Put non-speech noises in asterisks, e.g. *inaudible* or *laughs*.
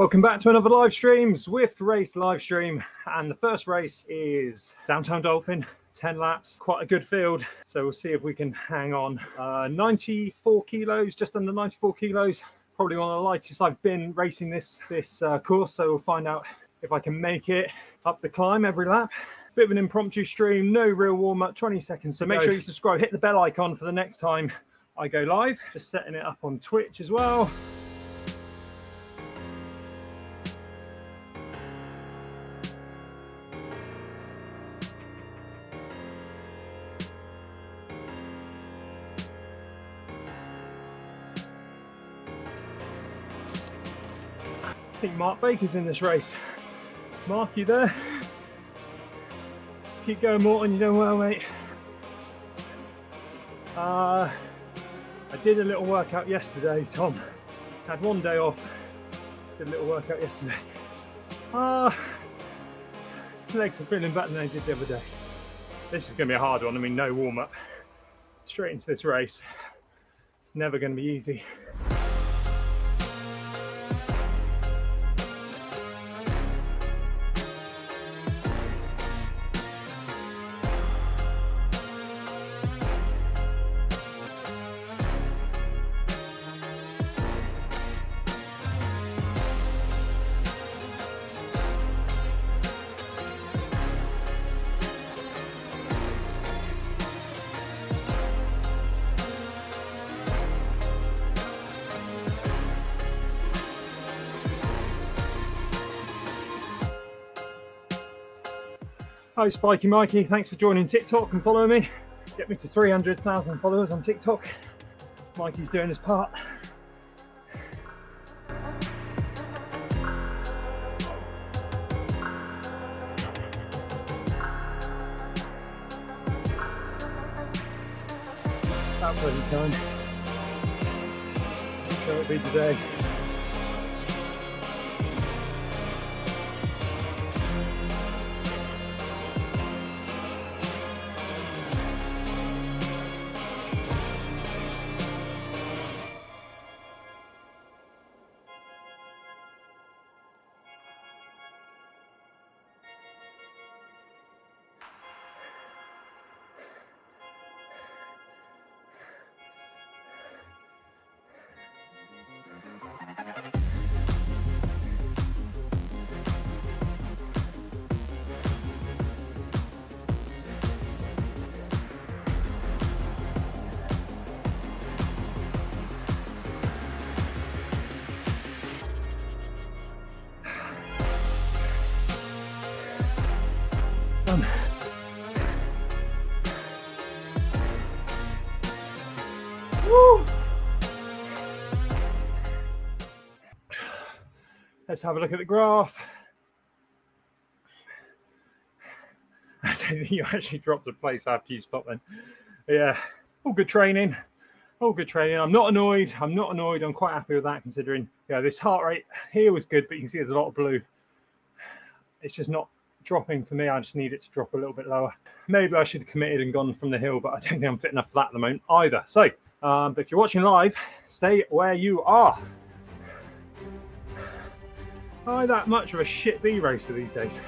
Welcome back to another live stream, Zwift race live stream. And the first race is Downtown Dolphin, 10 laps, quite a good field. So we'll see if we can hang on. Uh, 94 kilos, just under 94 kilos. Probably one of the lightest I've been racing this, this uh, course. So we'll find out if I can make it up the climb every lap. Bit of an impromptu stream, no real warm up, 20 seconds. So make sure you subscribe, hit the bell icon for the next time I go live. Just setting it up on Twitch as well. I think Mark Baker's in this race. Mark, you there? Keep going, Morton. You're doing well, mate. Uh, I did a little workout yesterday, Tom. Had one day off. Did a little workout yesterday. Uh, legs are feeling better than they did the other day. This is going to be a hard one. I mean, no warm up. Straight into this race. It's never going to be easy. Hi, Spiky Mikey. Thanks for joining TikTok and following me. Get me to 300,000 followers on TikTok. Mikey's doing his part. About bloody time. I'm sure it'll be today. Done. Woo! Let's have a look at the graph. *laughs* I don't think you actually dropped a place after you stopped then. Yeah, all good training. All good training. I'm not annoyed. I'm not annoyed. I'm quite happy with that considering, yeah, this heart rate here was good, but you can see there's a lot of blue. It's just not dropping for me. I just need it to drop a little bit lower. Maybe I should have committed and gone from the hill, but I don't think I'm fit enough for that at the moment either. So, um, but if you're watching live, stay where you are. I that much of a shit B racer these days?